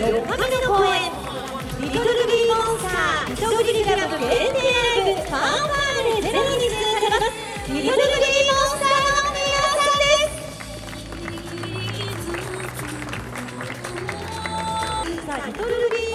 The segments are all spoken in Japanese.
日目の公演リトルグリーモンスター リトルグリークラブ限定ライブファンファーレゼロに出演されますリトルビーモンスターの皆さんです。さあリトルグリー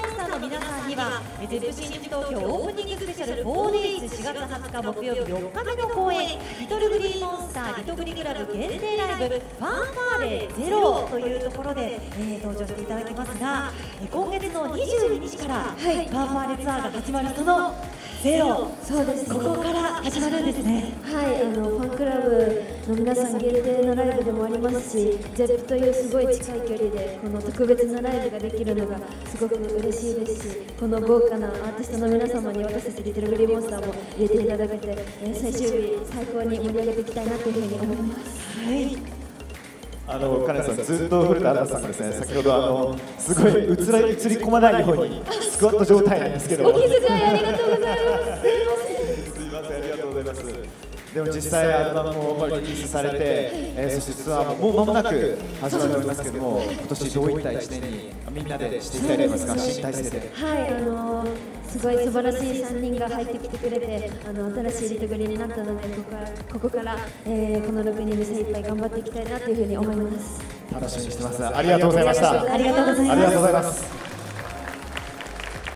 皆さんにはゼップ新宿東京オープニングスペシャル 4days4 月20日木曜日4日目の公演リトルグリーモンスターリトグリクラブ限定ライブファンファーレゼロというところで、えー、登場していただきますが今月の22日から、はい、ファンファーレツアーが始まるそのゼロ。そうです、ね、ここから始まるんですね。はいあのファンクラブの皆さん限定のライブでもありますし ZEP というすごい近い距離でこの特別なライブができるのがすごく嬉しいですしこの豪華なアーティストの皆様に私たちリトルグリーモンスターも入れていただけて、えー、最終日最高に盛り上げていきたいなというふうに思います。はいあの金さんずっと古田新さんがですね。先ほどあのすごい映ら映り込まないようにスクワット状態なんですけど。お気遣いありがとうございます。すみませんありがとうございますでも実際アルバムもリリースされて、えー、そしてツアーももう間もなく始まっておりますけども今年どういった一年にみんなでしていきたいと思いますか？新体制で。はいあのーすごい素晴らしい3人が入ってきてくれてあの新しいリトグリになったのでここからここから、えー、この6人で精一杯頑張っていきたいなというふうに思います。楽しみにしてます。ありがとうございました。ありがとうございます